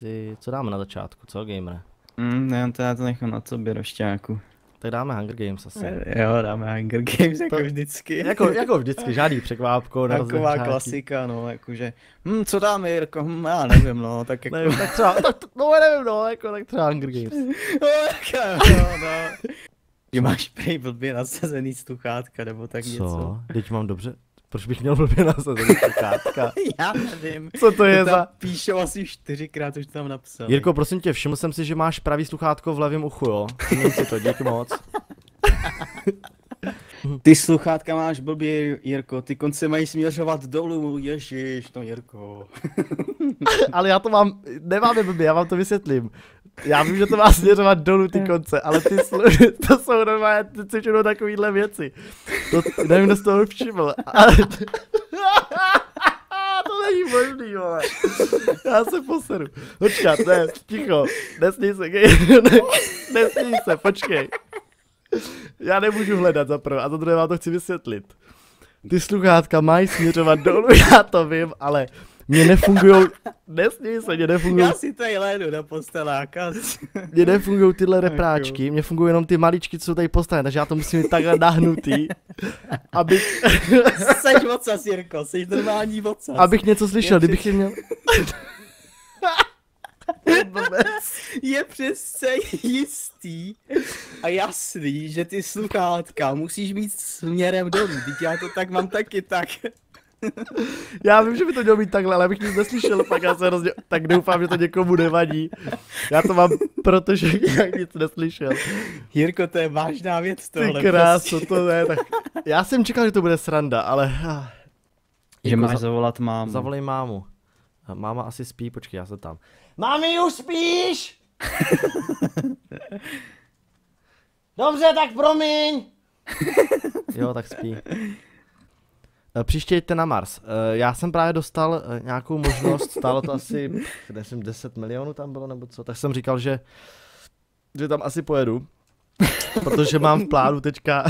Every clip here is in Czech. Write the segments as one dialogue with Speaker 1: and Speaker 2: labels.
Speaker 1: Ty, co dáme na začátku, co, gamere?
Speaker 2: Mm, ne, to já to nechám na tobě, rošťáku.
Speaker 1: Tak dáme Hunger Games asi.
Speaker 2: Jo, dáme Hunger Games jako
Speaker 1: To-
Speaker 2: vždycky.
Speaker 1: jako, jako vždycky, žádný překvápko,
Speaker 2: Taková klasika, no, jakože, hm, co dáme, Jirko, hm, já nevím, no, tak jako,
Speaker 1: Nevím, tak třeba, tak, no nevím, no, jako, tak třeba Hunger Games.
Speaker 2: no, tak jo, no. Že máš prej blbě nasazený sluchátka, nebo tak něco.
Speaker 1: Co? Teď mám dobře, proč bych měl blbě nasazený sluchátka?
Speaker 2: Já nevím.
Speaker 1: Co to je
Speaker 2: To
Speaker 1: za...
Speaker 2: píšou asi čtyřikrát, už tam napsal.
Speaker 1: Jirko, prosím tě, všiml jsem si, že máš pravý sluchátko v levém uchu, jo? Změň si to, díky moc.
Speaker 2: Ty sluchátka máš blbě, Jirko, ty konce mají směřovat dolů, ježiš, no Jirko.
Speaker 1: Ale já to mám, nemám je blbě, já vám to vysvětlím. Já vím, že to má směřovat dolů ty konce, ale ty slu, to jsou normálně, ty jsou takovýhle věci. To, nevím, kdo z toho všiml. Ale... to není možný, vole. Já se poseru. Počkat, ne, ticho, nesmí se, ne, nesmí se, počkej. Já nemůžu hledat za prvé, a za druhé vám to chci vysvětlit. Ty sluchátka mají směřovat dolů, já to vím, ale mě nefungujou, nesmí se, mě nefungujou,
Speaker 2: Já si tady lénu na posteláka.
Speaker 1: mě nefungujou tyhle repráčky, mě fungují jenom ty maličky, co jsou tady postavené, takže já to musím mít takhle nahnutý, abych,
Speaker 2: Seš vocas, Jirko, jsi normální vocas.
Speaker 1: abych něco slyšel,
Speaker 2: Je
Speaker 1: kdybych je měl.
Speaker 2: Je přesně jistý a jasný, že ty sluchátka musíš mít směrem dolů, teď já to tak mám taky tak.
Speaker 1: Já vím, že by to mělo být takhle, ale abych nic neslyšel, pak já se hrozně, tak doufám, že to někomu nevadí. Já to mám, protože já nic neslyšel.
Speaker 2: Jirko, to je vážná věc
Speaker 1: Ty
Speaker 2: tohle.
Speaker 1: kráso,
Speaker 2: prostě.
Speaker 1: to ne, tak já jsem čekal, že to bude sranda, ale...
Speaker 2: Že máš
Speaker 1: za-
Speaker 2: zavolat mámu.
Speaker 1: Zavolej mámu. Máma asi spí, počkej, já se tam. Mami, už spíš? Dobře, tak promiň. jo, tak spí. Eh, Příště jděte na Mars. Eh, Já jsem právě dostal eh, nějakou možnost, stálo to asi, nevím, 10 milionů tam bylo nebo co, tak jsem říkal, že, že tam asi pojedu. Protože mám v plánu teďka,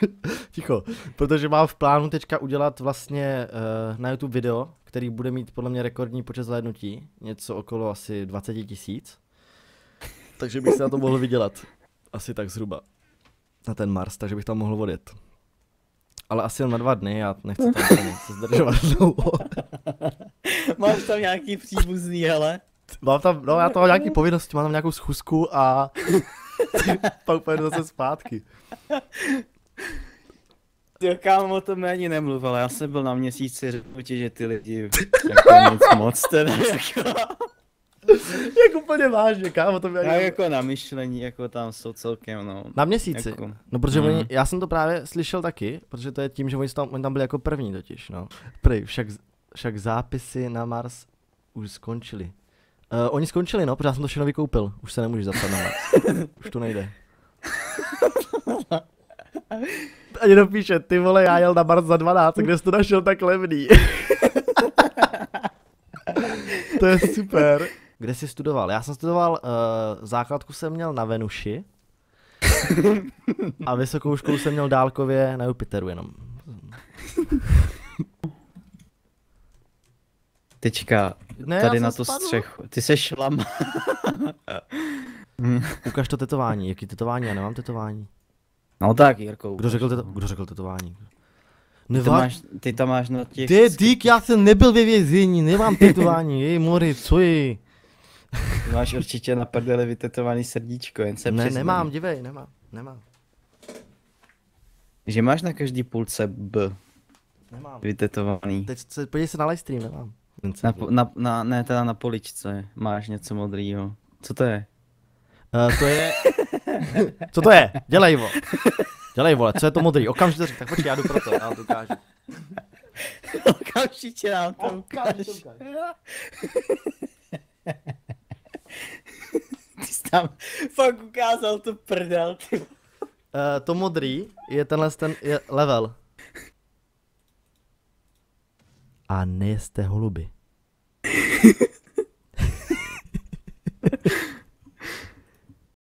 Speaker 1: ticho, protože mám v plánu teďka udělat vlastně na YouTube video, který bude mít podle mě rekordní počet zhlédnutí, něco okolo asi 20 tisíc. Takže bych se na to mohl vydělat. Asi tak zhruba. Na ten Mars, takže bych tam mohl odjet. Ale asi na dva dny, já nechci tam se zdržovat dlouho.
Speaker 2: Máš tam nějaký příbuzný, hele?
Speaker 1: Mám tam, no já tam mám nějaký povinnosti, mám tam nějakou schůzku a pak pojedu zase zpátky.
Speaker 2: Jo, kámo, o tom ani nemluv, ale já jsem byl na měsíci, řeknu ti, že ty lidi jako nic moc teda jako,
Speaker 1: Jak úplně vážně, kámo, to mě
Speaker 2: a jako na myšlení, jako tam jsou celkem, no.
Speaker 1: Na měsíci.
Speaker 2: Jako,
Speaker 1: No protože
Speaker 2: Mm.
Speaker 1: oni, já jsem to právě slyšel taky, protože to je tím, že oni tam, oni tam byli jako první totiž, no. Prej, však, však zápisy na Mars už skončili. Uh, oni skončili, no, protože já jsem to všechno vykoupil. Už se nemůžeš zapsat na Mars. už to nejde. A někdo píše, ty vole, já jel na Mars za 12, kde jsi to našel tak levný? to je super. Kde jsi studoval? Já jsem studoval, uh, základku jsem měl na Venuši, a vysokou školu jsem měl dálkově na Jupiteru jenom.
Speaker 2: Teďka,
Speaker 1: Ne,
Speaker 2: tady na tu
Speaker 1: spadl.
Speaker 2: střechu, ty seš šlam.
Speaker 1: Ukaž to tetování. Jaký tetování? Já nemám tetování.
Speaker 2: No tak, Jirko.
Speaker 1: Kdo řekl, teto... Kdo řekl tetování?
Speaker 2: ty,
Speaker 1: Neva...
Speaker 2: máš, ty tam máš na těch...
Speaker 1: Ty, dík, já jsem nebyl ve vězení, nemám tetování, jej, mori, co je?
Speaker 2: Máš určitě na prdele vytetovaný srdíčko, jen se
Speaker 1: Ne,
Speaker 2: přiznej.
Speaker 1: nemám, dívej, nemám, nemám,
Speaker 2: Že máš na každý půlce B
Speaker 1: nemám.
Speaker 2: vytetovaný.
Speaker 1: Teď se, podívej se na livestream, nemám.
Speaker 2: Na, na, na, ne, teda na poličce máš něco modrýho. Co to je?
Speaker 1: Uh, to je... Co to je? Dělej, vole. Dělej, vole, co je to modrý? Okamžitě řekni, tak počkej, já jdu pro to, já to ukážu.
Speaker 2: Okamžitě nám to ukáž. Tam fakt ukázal tu prdel, ty.
Speaker 1: Uh, to modrý je tenhle ten je level. A nejeste holuby.